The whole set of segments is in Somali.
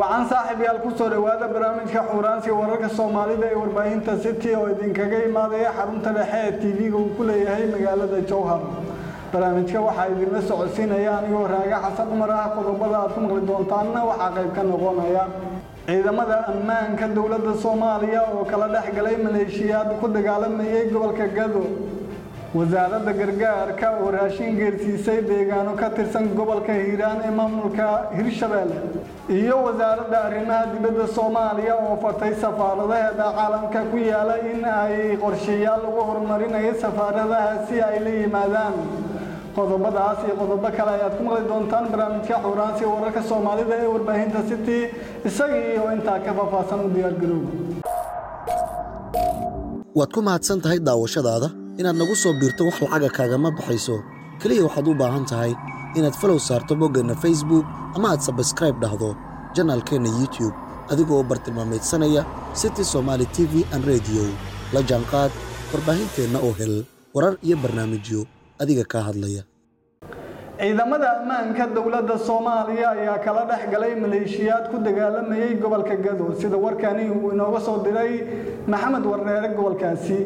wacan saaxiib yaal ku soo dhowaada barnaamijka xuuraansiga wararka soomaalida ee warbaahinta city oo idinkaga imaadaya xarunta dhexe ee tv-ga uu ku leeyahay magaalada jowhar. Barnaamijka waxaa idinla socodsiinaya anigoo raaga xasan cumar ah qodobada aad ku maqli doontaanna waxaa qayb ka noqonaya ciidamada ammaanka dowladda soomaaliya oo kala dhex galay maleeshiyaad ku dagaalamayay gobolka gado wasaaradda gargaarka oo raashin geersiisay deegaano ka tirsan gobolka hiiraan ee maamulka hirshabeelle iyo wasaaradda arrimaha dibadda soomaaliya oo fatay safaaradaheeda caalamka ku yaalla in ay qorshayaal lagu horumarinayo safaaradaha si ay la yimaadaan. Qodobadaas iyo qodobo kale ayaad ku maqli doontaan barnaamijka xuuraansiga wararka soomaalida ee warbaahinta city. Isagii oo intaa ka faahfaahsan u diyaargarooba waad ku mahadsan tahay daawashadaada inaad nagu soo biirto wax lacaga kaagama baxayso. Keliya waxaad u baahan tahay inaad falow saarto boggeenna facebook ama aad sabskraib dhahdo janaalkeenna youtube adigoo bartilmaamaydsanaya city somaali t v an rediyo la jaanqaad warbaahinteenna oo hel warar iyo barnaamijyo adiga kaa hadlaya. Ciidamada ammaanka dowladda soomaaliya ayaa kala dhex galay maleeshiyaad ku dagaalamayay gobolka gado sida warkani uu inooga soo diray maxamed warneere gobolkaasi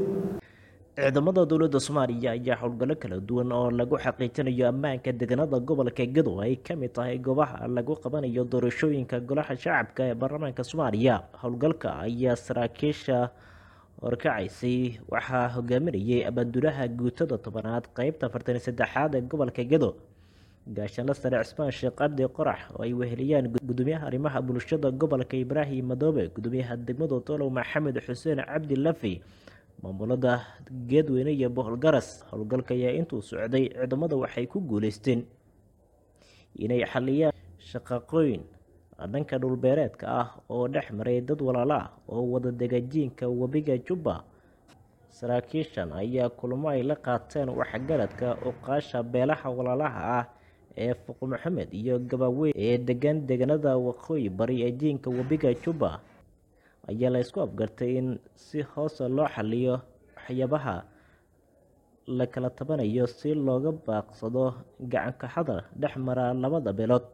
ciidamada dowladda soomaaliya ayaa howlgallo kala duwan oo lagu xaqiijinayo ammaanka deegaanada gobolka gado ay ka mid tahay goobaha lagu qabanayo doorashooyinka golaha shacabka ee baarlamaanka soomaaliya. Howlgalka ayaa saraakiisha horkacaysay waxaa hogaaminayay abaandulaha guutada tobanaad qeybta afartan saddexaad ee gobolka gado gaashaanla sare cismaan sheekh cabdi qorax oo ay weheliyaan gudoomiyaha arrimaha bulshada gobolka ibraahim madoobe gudoomiyaha degmada tolow maxamed xuseen cabdi lafi maamulada geedweyne iyo boholgaras howlgalka ayaa intuu socday ciidamada waxay ku guuleysteen inay xaliyaan shaqaqooyin dhanka dhulbeereedka ah oo dhex maray dad walaalo ah oo wada degajiinka webiga jubba saraakiishan ayaa kulmo ay la qaateen waxgaradka uqaasha beelaha walaalaha ah ee fuqu maxamed iyo gabaweyn ee degan deegaanada waqooyi bari ee webiga jubba ayaa la isku afgartay in si hoosa loo xaliyo waxyaabaha la kala tabanayo si looga baaqsado gacanka hadal dhex mara labada beelood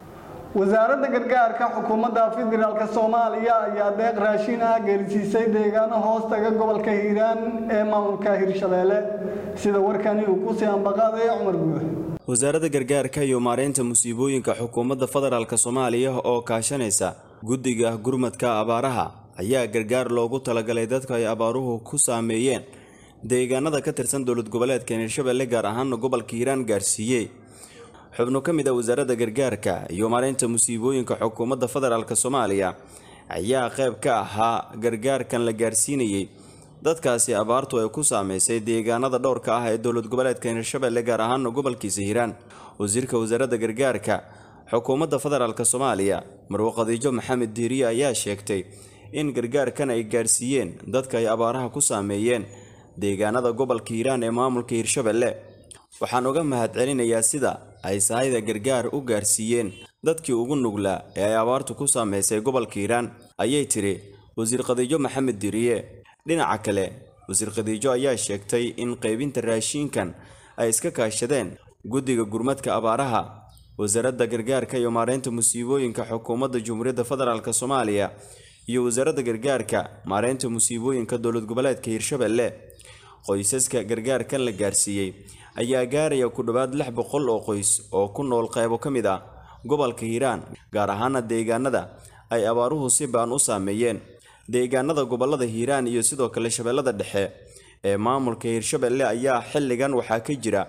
wasaaradda gargaarka xukuumadda federaalk soomaaliya ayaa deeq raashin ah geersiisay deegaano hoostaga gobolka hiiraan ee maamulka hirshabeelle sida warkani uu ku sii ambaqaaday cumar guux wasaaradda gargaarka iyo maareynta musiibooyinka xukuumadda federaalk soomaaliya oo kaashanaysa guddiga gurmadka abaaraha ayaa gargaar loogu talagalay dadka ay abaaruhu ku saameeyeen. Deegaanada ka tirsan dowlad goboleedka hirshabeelle gaar ahaana gobolka hiiraan gaarsiiyey. Xubno ka mid a wasaaradda gargaarka iyo maareynta musiibooyinka xukuumadda federaalk soomaaliya ayaa qayb ka ahaa gargaarkan la gaarsiinayey dadkaasi abaartu ay ku saameysay deegaanada dhowrka ah ee dowlad goboleedka hirshabeelle gaar ahaana gobolkiisa hiiraan. Wasiirka wasaaradda gargaarka xukuumadda federaalk soomaaliya marwo khadiijo maxamed diiriye ayaa sheegtay in gargaarkan ay gaarsiiyeen dadka ay abaaraha ku saameeyeen deegaanada gobolka hiiraan ee maamulka hirshabeelle waxaan uga mahadcelinayaa sida ay sahayda gargaar u gaarsiiyeen dadkii ugu nuglaa ee ay abaartu ku saameysay gobolka hiiraan. Ayay tiri wasiir khadiijo maxamed diriye. Dhinaca kale wasiir khadiijo ayaa sheegtay in qaybinta raashiinkan ay iska kaashadeen guddiga gurmadka abaaraha. Wasaaradda gargaarka iyo maareynta musiibooyinka xukuumadda jamhuuriyadda federaalk soomaaliya iyo wasaaradda gargaarka maareynta musiibooyinka dowlad goboleedka hirshabeelle qoysaska gargaarkan la gaarsiiyey ayaa gaaraya ku dhowaad lix boqol oo qoys oo ku nool qaybo ka mid ah gobolka hiiraan gaar ahaana deegaanada ay abaaruhu si baan u saameeyeen. Deegaanada gobollada hiiraan iyo sidoo kale shabeellada dhexe ee maamulka hirshabeelle ayaa xilligan waxaa ka jira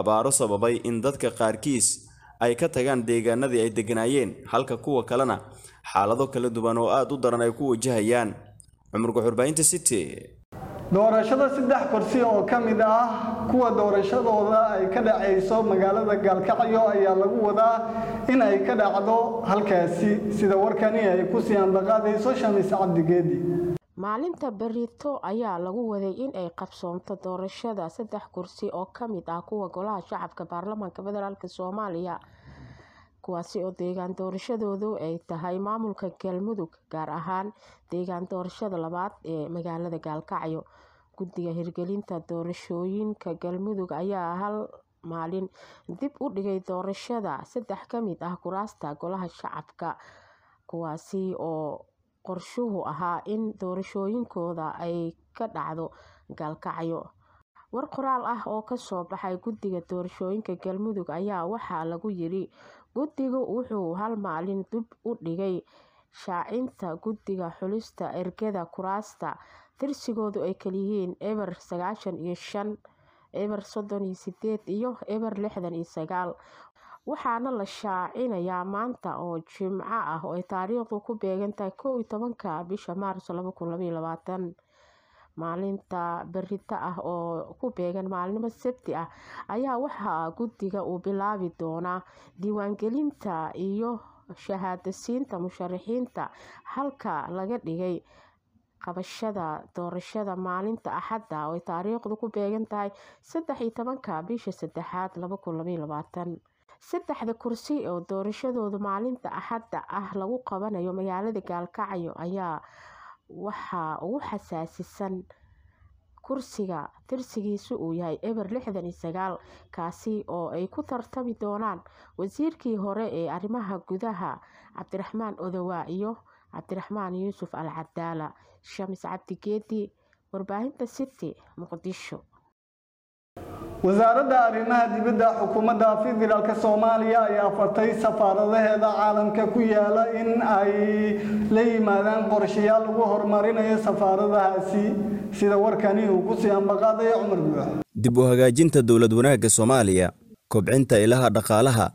abaaro sababay in dadka qaarkiis ay ka tagaan deegaanadii ay degganaayeen halka kuwa kalena xaalado kala duwan oo aada u daran ay ku wajahayaan. Cumurka xurbaahinta city. Doorashada saddex kursi oo ka mid ah kuwa doorashadooda ay ka dhacayso magaalada gaalkacyo ayaa lagu wadaa in ay ka dhacdo halkaasi. Sida warkani ay ku sii ambaqaadayso shamis cabdigeedi maalinta berito ayaa lagu waday in ay qabsoomto doorashada saddex kursi oo ka mid ah kuwa golaha shacabka baarlamaanka federaalk soomaaliya kuwaasi oo deegaan doorashadoodu ay tahay maamulka galmudug gaar ahaan deegaan doorashada labaad ee magaalada gaalkacyo guddiga hirgelinta doorashooyinka galmudug ayaa hal maalin dib u dhigay doorashada saddex ka mid ah kuraasta golaha shacabka kuwaasi oo qorshuhu ahaa in doorashooyinkooda ay ka dhacdo gaalkacyo war qoraal ah oo ka soo baxay guddiga doorashooyinka galmudug ayaa waxaa lagu yiri guddigu wuxuu hal maalin dib u dhigay shaacinta guddiga xulista ergada kuraasta. Tirsigoodu ay kalayihiin eber sagaashan iyo shan eber soddon iyo sideed iyo eber lixdan iyo sagaal waxaana la shaacinayaa maanta oo jimco ah oo ay taariikhdu ku kow iyo tobanka bisha maarso laba kun labaiyo labaatan. Maalinta berita ah oo ku beegan maalinimo sabti ah ayaa waxaa guddiga uu bilaabi doonaa diiwaangelinta iyo shahaadasiinta musharaxiinta halka laga dhigay qabashada doorashada maalinta axadda oo ay taariikhdu ku beegan tahay saddex iyo tobanka bisha saddexaad laba kun labaiyo labaatan saddexda kursi oo doorashadoodu maalinta axadda ah lagu qabanayo magaalada gaalkacyo ayaa waxaa ugu xasaasisan kursiga tirsigiisu uu yahay eber lixdan iyo sagaal kaasi oo ay ku tartami doonaan wasiirkii hore ee arrimaha gudaha cabdiraxmaan odowaa iyo cabdiraxmaan yuusuf al cadaala shamis cabdigeedi warbaahinta city muqdisho wasaaradda arrimaha dibadda xukuumadda federaalk soomaaliya ayaa fartay safaaradaheeda caalamka ku yaalla in ay la yimaadaan qorshayaal lagu horumarinayo safaaradahaasi sida warkani uu ku sii ambaqaadayo cumar buux dib u hagaajinta dowlad wanaagga soomaaliya kobcinta ilaha dhaqaalaha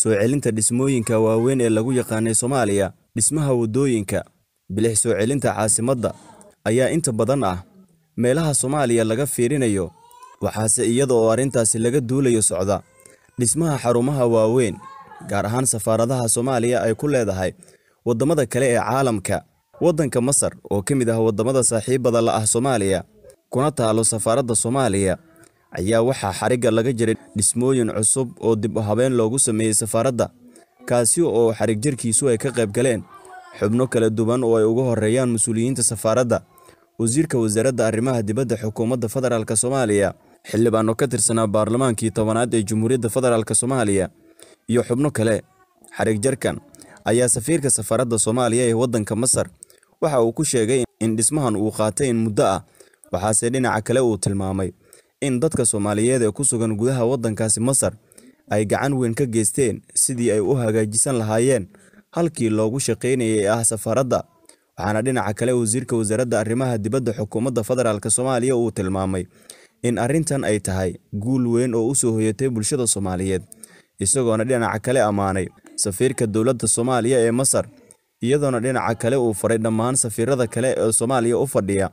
soo celinta dhismooyinka waaweyn ee lagu yaqaanay soomaaliya dhismaha waddooyinka bilix soo celinta caasimadda ayaa inta badan ah meelaha soomaaliya laga fiirinayo waxaase iyada oo arrintaasi laga duulayo socda. Dhismaha xarumaha waaweyn gaar ahaan safaaradaha soomaaliya ay ku leedahay waddamada kale ee caalamka waddanka masar oo ka mid ah waddamada saaxiibada la ah soomaaliya kuna taalo safaaradda soomaaliya ayaa waxaa xarigga laga jiray dhismooyin cusub oo dib u habeen loogu sameeyey safaaradda kaasi oo xarig jarkiisu ay ka qayb galeen xubno kala duwan oo ay uga horreeyaan mas'uuliyiinta safaaradda wasiirka wasaaradda arrimaha dibadda xukuumadda federaalk soomaaliya xildhibaano ka tirsanaa baarlamaankii tobanaad ee jamhuuriyadda federaalk soomaaliya. Iyo xubno kale xarig jarkan ayaa safiirka safaaradda soomaaliya ee waddanka masar. Waxa uu ku sheegay in dhismahan uu qaatay in muddo ah waxaase dhinaca kale uu tilmaamay in dadka soomaaliyeed ee ku sugan gudaha waddankaasi masar ay gacan weyn ka geysteen sidii ay u hagaajisan lahaayeen halkii loogu shaqaynayay ah safaaradda waxaana dhinaca kale wasiirka wasaaradda arrimaha dibadda xukuumadda federaalk soomaaliya uu tilmaamay in arrintan ay tahay guul weyn oo u soo hoyatay bulshada soomaaliyeed isagoona dhinaca kale ammaanay safiirka dowladda soomaaliya ee masar iyadoona dhinaca kale uu faray dhammaan safiirada kale ee soomaaliya u fadhiya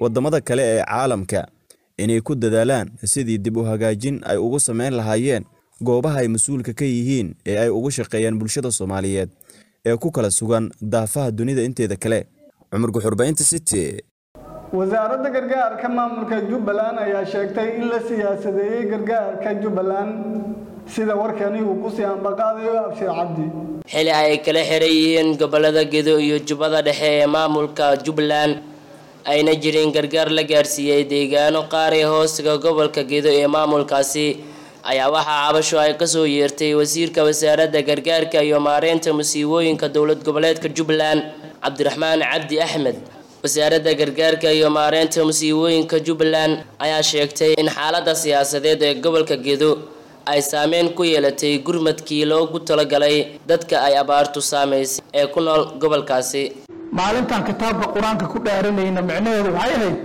waddamada kale ee caalamka. Inay ku dadaalaan sidii dib u hagaajin ay ugu samayn lahaayeen goobaha ay mas'uulka ka yihiin ee ay ugu shaqeeyaan bulshada soomaaliyeed ee ku kala sugan daafaha dunida inteeda kale wasaaradda gargaarka maamulka jubbaland ayaa sheegtay in la siyaasadeeyey gargaarka jubbaland sida warkani uu ku sii ambaqaadayo abshir cabdi. Xili ay kala xiran yihiin gobollada gedo iyo jubbada dhexe ee maamulka jubbaland ayna jirin gargaar la gaarsiiyey deegaano qaar ee hoostiga gobolka gedo ee maamulkaasi. Ayaa waxaa cabasho ay ka soo yeertay wasiirka wasaaradda gargaarka iyo maareynta musiibooyinka dowlad goboleedka jubbaland cabdiraxmaan cabdi axmed wasaaradda gargaarka iyo maareynta musiibooyinka jubbaland ayaa sheegtay in xaaladda siyaasadeed ee gobolka gedo ay saameyn ku yeelatay gurmadkii loogu talagalay dadka ay abaartu saameysay ee ku nool gobolkaasi. Maalintan kitaabka qur'aanka ku dhaaranayna micnaheedu waxay ahayd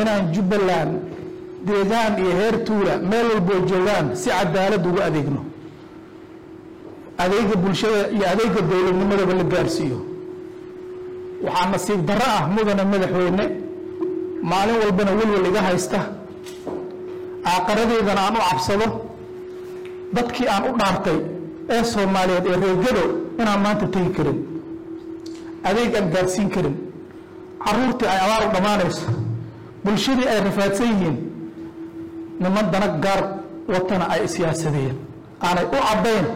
inaan jubbaland deegaan iyo heer tuula meel walboo joogaan si cadaalad ugu adeegno. Adeega bulshada iyo adeega dowladnimadaba la gaarsiiyo waxaa nasiib darro ah mudane madaxweyne. Maalin walbana welwel iga haysta. Aaqaradeydana aan u cabsado. Dadkii aan u dhaartay ee soomaaliyeed ee reergado inaan maanta tegi karin. Adeeg aan gaadsiin karin. Caruurtii ay abaar u dhammaanayso bulshadii ay rafaadsan yihiin. Niman dana gaar watana ay siyaasadeen aanay u caddayn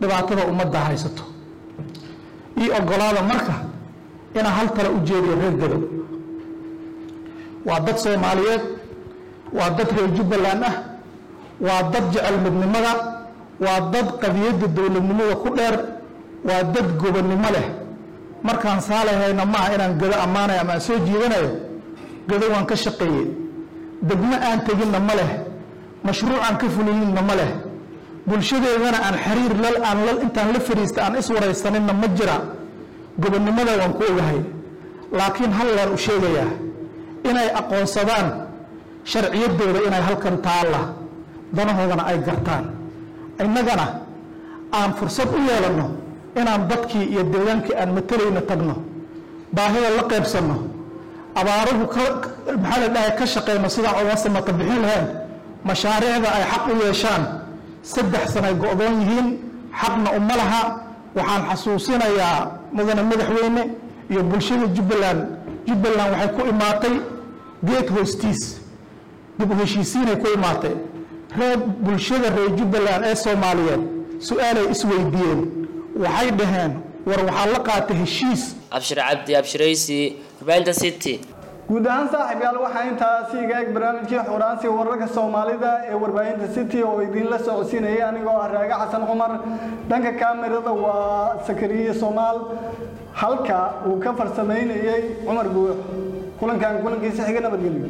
dhibaatada ummadda haysato. Io ogolaada marka inaan hal tale u jeediyo reer gado. Waa dad soomaaliyeed waa dad reer jubbaland ah waa dad jecel midnimada waa dad qadiyadda dowladnimada ku dheer waa dad gobonnimo leh. Markaan saalahayna maaha inaan gado ammaanayo ama aan soo jiidanayo? Gado waan ka shaqeeyey. Degmo aan teginna ma leh. Mashruuc aan ka fulininna ma leh. Bulshadeedana aan xiriir lal aan lal intaan la fariista aan iswaraysaninna ma jira gobonnimada waan ku ogahay laakiin hal waan u sheegayaa inay aqoonsadaan sharciyaddooda inay halkan taalla danahoodana ay gartaan. Innagana aan fursad u yeelanno inaan dadkii iyo deegaankii aan matalayna tagno baahida la qaybsanno abaaruhu maxaa la dhahay ka shaqayno sidaan uga samata bixin lahayn mashaariicda ay xaq u yeeshaan saddex sanay go-doon yihiin xaqna uma laha. Waxaan xasuusinayaa mudane madaxweyne iyo bulshada jubbaland. Jubbaland waxay ku imaatay geed hoostiis. Dib u heshiisiinay ku imaatay. Reer bulshada reer jubbaland ee soomaaliyeed su'aalay isweydiiyeen waxay dhaheen war waxaa la qaatay heshiis. Abshir cabdi abshiraysi warbaahinta city guud ahaan saaxiibyaal waxaa intaasi iga eg barnaamijkii xuraansi wararka soomaalida ee warbaahinta city oo idinla socodsiinayay anigoo ah raaga xasan cumar. Dhanka kaamirada waa sakariye soomaal halka uu ka farsamaynayay cumar guux kulankan kulankiisa xiga nabadgelyo